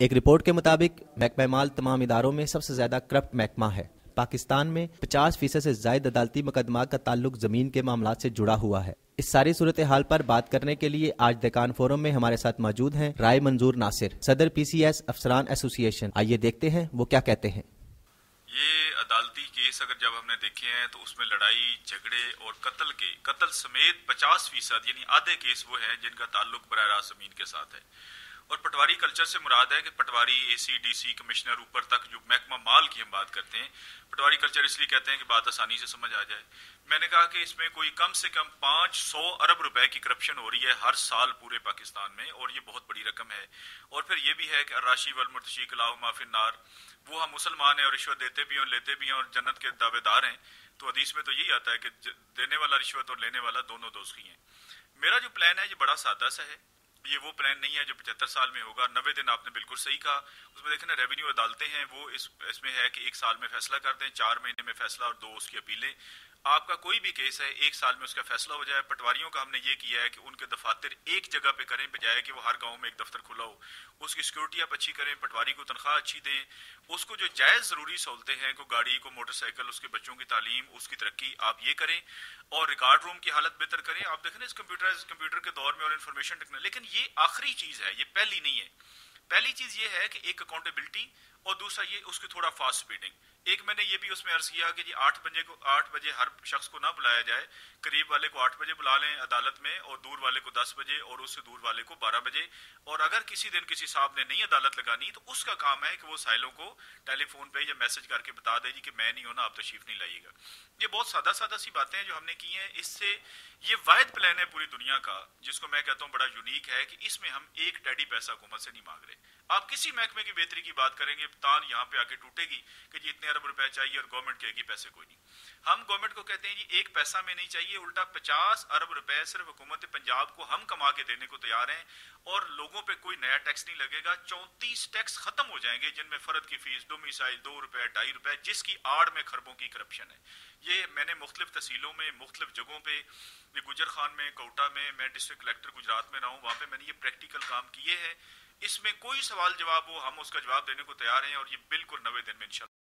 एक रिपोर्ट के मुताबिक, महकमा माल तमाम इदारों में सबसे ज़्यादा करप्ट महकमा है। पाकिस्तान में 50 फ़ीसद से जायद अदालती मुकदमा का ताल्लुक ज़मीन के मामला से जुड़ा हुआ है। इस सारी सूरत हाल पर बात करने के लिए आज देकान फोरम में हमारे साथ मौजूद हैं राय मंजूर नासिर, सदर पीसीएस अफसरान एसोसिएशन। आइए देखते हैं, वो क्या कहते हैं। ये अदालती केस अगर जब हमने देखे हैं तो उसमें लड़ाई, झगड़े और कत्ल के, कत्ल समेत 50 फ़ीसद, यानी आधे केस वो हैं जिनका ताल्लुक बर रास्त ज़मीन के साथ है। और पटवारी कल्चर से मुराद है कि पटवारी एसी डीसी कमिश्नर ऊपर तक जो महकमा माल की हम बात करते हैं, पटवारी कल्चर इसलिए कहते हैं कि बात आसानी से समझ आ जाए। मैंने कहा कि इसमें कोई कम से कम पाँच सौ अरब रुपए की करप्शन हो रही है हर साल पूरे पाकिस्तान में, और ये बहुत बड़ी रकम है। और फिर ये भी है कि राशि वल मुर्तशी कलाव माफिन नार, वो हम मुसलमान हैं और रिश्वत देते भी हैं और लेते भी हैं और जन्नत के दावेदार हैं। तो हदीस में तो यही आता है कि देने वाला रिश्वत और लेने वाला दोनों दोस्ती हैं। मेरा जो प्लान है, ये बड़ा सादा सा है। ये वो प्लान नहीं है जो पचहत्तर साल में होगा। नब्बे दिन आपने बिल्कुल सही कहा। उसमें देखें ना रेवेन्यू अदालतें हैं, वो इस, इसमें है कि एक साल में फैसला करते हैं चार महीने में फैसला और दो उसकी अपीलें। आपका कोई भी केस है, एक साल में उसका फैसला हो जाए। पटवारियों का हमने ये किया है कि उनके दफातर एक जगह पे करें, बजाय कि वो हर गाँव में एक दफ्तर खुला हो। उसकी सिक्योरिटी आप अच्छी करें, पटवारी को तनख्वाह अच्छी दें। उसको जो जायज़ ज़रूरी सहूलतें हैं, को गाड़ी, को मोटरसाइकिल, उसके बच्चों की तालीम, उसकी तरक्की, आप ये करें। और रिकॉर्ड रूम की हालत बेहतर करें। आप देखें इस कंप्यूटर कंप्यूटर के दौर में और इन्फॉर्मेशन टेक्नोलॉजी लेकिन ये आखिरी चीज़ है, ये पहली नहीं है। पहली चीज़ ये है कि एक अकाउंटेबिलिटी और दूसरा ये उसकी थोड़ा फास्ट स्पीडिंग एक मैंने ये भी उसमें अर्ज़ किया कि जी आठ बजे को, आठ बजे हर शख्स को ना बुलाया जाए, करीब वाले को आठ बजे बुला लें अदालत में और दूर वाले को दस बजे और उससे दूर वाले को बारह बजे। और अगर किसी दिन किसी साहब ने नहीं अदालत लगानी तो उसका काम है कि वो साइलों को टेलीफोन पे या मैसेज करके बता दे जी कि मैं नहीं होना आप तशरीफ़ नहीं लाइएगा। ये बहुत सादा सादा सी बातें हैं जो हमने की हैं। इससे ये वायद प्लान है पूरी दुनिया का, जिसको मैं कहता हूँ बड़ा यूनिक है कि इसमें हम एक टेडी पैसा हुकूमत से नहीं मांग रहे। आप किसी महकमे की बेहतरी की बात करेंगे, तान यहाँ पे आके टूटेगी कि जी इतने अरब रुपए चाहिए और गवर्नमेंट कहेगी पैसे कोई नहीं। हम गवर्नमेंट को कहते हैं जी, एक पैसा में नहीं चाहिए, उल्टा पचास अरब रुपए सिर्फ़ हुकूमत पंजाब को हम कमा के देने को तैयार हैं और लोगों पे कोई नया टैक्स नहीं लगेगा, चौंतीस टैक्स खत्म हो जाएँगे, जिनमें फर्द की फ़ीस दो मिसाइल दो रुपए, ढाई रुपए, जिसकी आड़ में खरबों की करप्शन है। ये मैंने मुख्तलिफ़ तहसीलों में, मुख्तलिफ़ जगहों पर गुजर खान में, कोटा में, मैं डिस्ट्रिक्ट कलेक्टर गुजरात में रहा हूँ, वहाँ पे मैंने ये प्रैक्टिकल काम किए हैं। इसमें कोई सवाल जवाब हो, हम उसका जवाब देने को तैयार हैं और ये बिल्कुल नवे दिन में इंशाल्लाह।